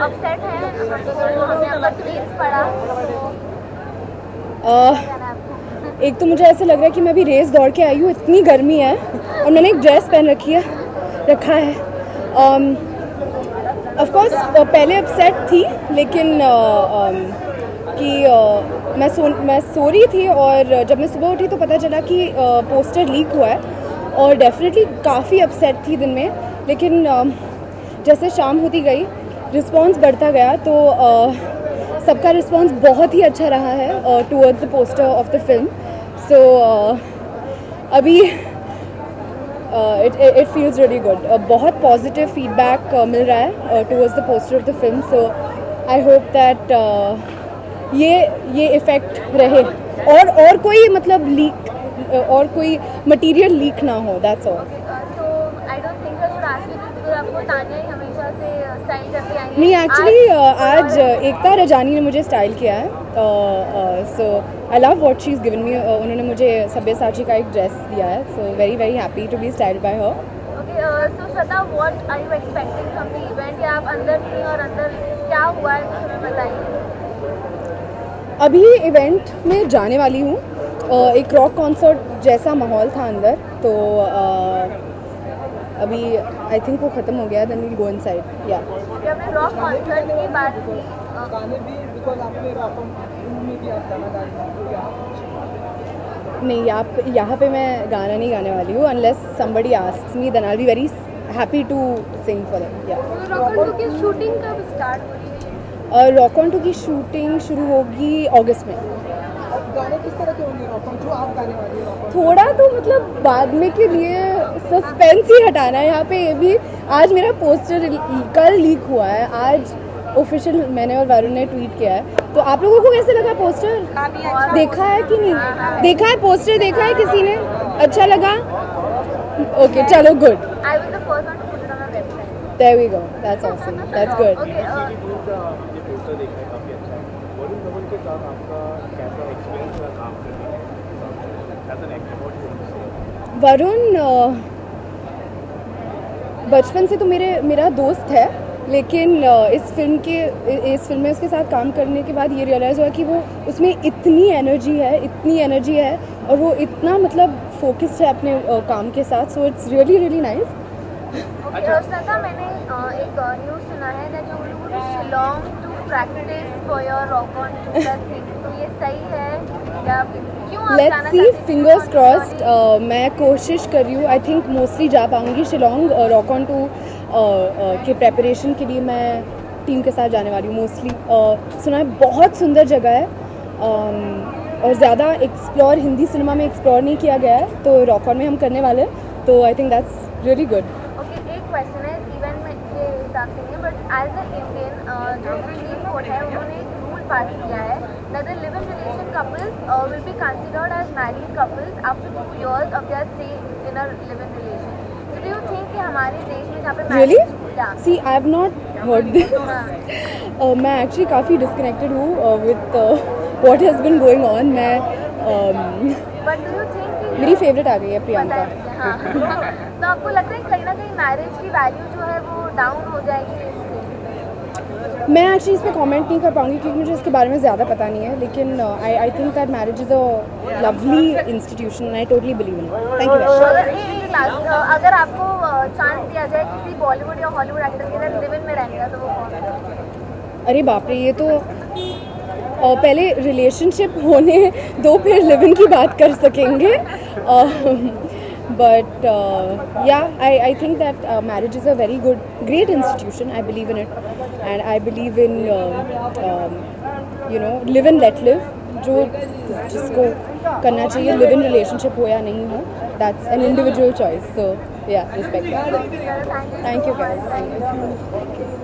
Upset पढ़ा। Uh, एक तो मुझे ऐसा लग रहा है कि मैं अभी रेस दौड़ के आई हूँ इतनी गर्मी है और मैंने एक ड्रेस पहन रखी है रखा है। ऑफ़ कोर्स पहले अपसेट थी लेकिन uh, um, कि uh, मैं सो मैं सो रही थी और जब मैं सुबह उठी तो पता चला कि uh, पोस्टर लीक हुआ है और डेफिनेटली काफ़ी अपसेट थी दिन में। लेकिन um, जैसे शाम होती गई रिस्पांस बढ़ता गया तो सबका रिस्पांस बहुत ही अच्छा रहा है towards the poster of the film so अभी इट फील्स रियली गुड बहुत पॉजिटिव फीडबैक मिल रहा है towards the poster of the film so I hope that ये ये इफ़ेक्ट रहे. और और कोई मतलब लीक और कोई मटेरियल लीक ना हो that's all I don't think आपको तानिया ही हमेशा से स्टाइल करती आई है नहीं एक्चुअली आज एकता रजानी ने मुझे स्टाइल किया है। So I love what she is given me उन्होंने मुझे सभ्य सब्यसाची का एक ड्रेस दिया है। So very very happy to be style by her so Shraddha what are you expecting from the event या आप अंदर थी और अंदर क्या हुआ है? कुछ हमें बताइए। अभी इवेंट में जाने वाली हूँ। Uh, एक रॉक कॉन्सर्ट जैसा माहौल था अंदर। तो uh, अभी आई थिंक वो ख़त्म हो गया देन विल गो इनसाइड या कि हमने रॉक कॉन्सर्ट की बात की गाने भी बिकॉज़ आपने रॉक फ़िल्म में भी आप गाना गा रही नहीं आप यहाँ पे मैं गाना नहीं गाने वाली हूँ unless somebody asks me then I be very happy to sing for या रॉक ऑन शूटिंग कब स्टार्ट हो है? रॉक ऑन टू की शूटिंग शुरू होगी अगस्त में। किस तरह के होंगे रॉक जो आप गाने वाली है थोड़ा तो मतलब बाद में के लिए सस्पेंस ही हटाना है। यहाँ पे ये भी आज मेरा पोस्टर कल लीक हुआ है। आज ऑफिशियल मैंने और वरुण ने ट्वीट किया है। तो आप लोगों को कैसे लगा पोस्टर देखा है कि नहीं? देखा है पोस्टर देखा है किसी ने? अच्छा लगा? ओके चलो गुड गुड ओके ये पोस्टर देखा है काफ़ी अच्छा है वरुण अ, बचपन से तो मेरे मेरा दोस्त है लेकिन इस फ़िल्म के इस फ़िल्म में उसके साथ काम करने के बाद ये रियलाइज़ हुआ कि वो उसमें इतनी एनर्जी है इतनी एनर्जी है और वो इतना मतलब फोकस्ड है अपने काम के साथ so it's really really nice okay Shraddha मैंने एक न्यूज़ सुना है that you will go to Shillong to practice for your rock on thing तो ये सही है? या लेट्स सी फिंगर्स क्रॉस्ड मैं कोशिश कर रही हूँ आई थिंक मोस्टली जा पाऊँगी शिलोंग रॉक ऑन टू के प्रेपरेशन के लिए मैं टीम के साथ जाने वाली हूँ मोस्टली सुना है बहुत सुंदर जगह है। um, और ज़्यादा एक्सप्लोर हिंदी सिनेमा में एक्सप्लोर नहीं किया गया है तो रॉक ऑन में हम करने वाले हैं तो I think that's really good okay एक क्वेश्चन है इवेंट में के हिसाब से नहीं बट एज ए इंडियन जो सुप्रीम कोर्ट है उन्होंने एक रूल पास किया है that the live in relation couples will be considered as married couples after two years of their stay in a live in relation so do you think कि हमारे देश में जहाँ पे really Yeah. See I have not heard this. मैं actually काफ़ी disconnected हूँ with what has been going on मैं um, मेरी फेवरेट आ गई है प्रियंका। हाँ तो आपको लगता है कहीं ना कहीं मैरिज की वैल्यू जो है वो डाउन हो जाएगी? मैं एक्चुअली इस पर कमेंट नहीं कर पाऊँगी क्योंकि मुझे इसके बारे में ज़्यादा पता नहीं है लेकिन I I think that marriage is a lovely institution I totally believe in thank you अगर आपको चांस दिया जाए किसी बॉलीवुड या हॉलीवुड एक्टर के साथ लिव में रहने का तो वो कौन है? अरे बाप रे ये तो अ, पहले रिलेशनशिप होने दो फिर लिव इन की बात कर सकेंगे। but yeah I I think that marriage is a very good great institution I believe in it and I believe in you know live in let live जो जिसको करना चाहिए लिव इन रिलेशनशिप हो या नहीं हो that's an individual choice so yeah respect thank you thank you guys thank you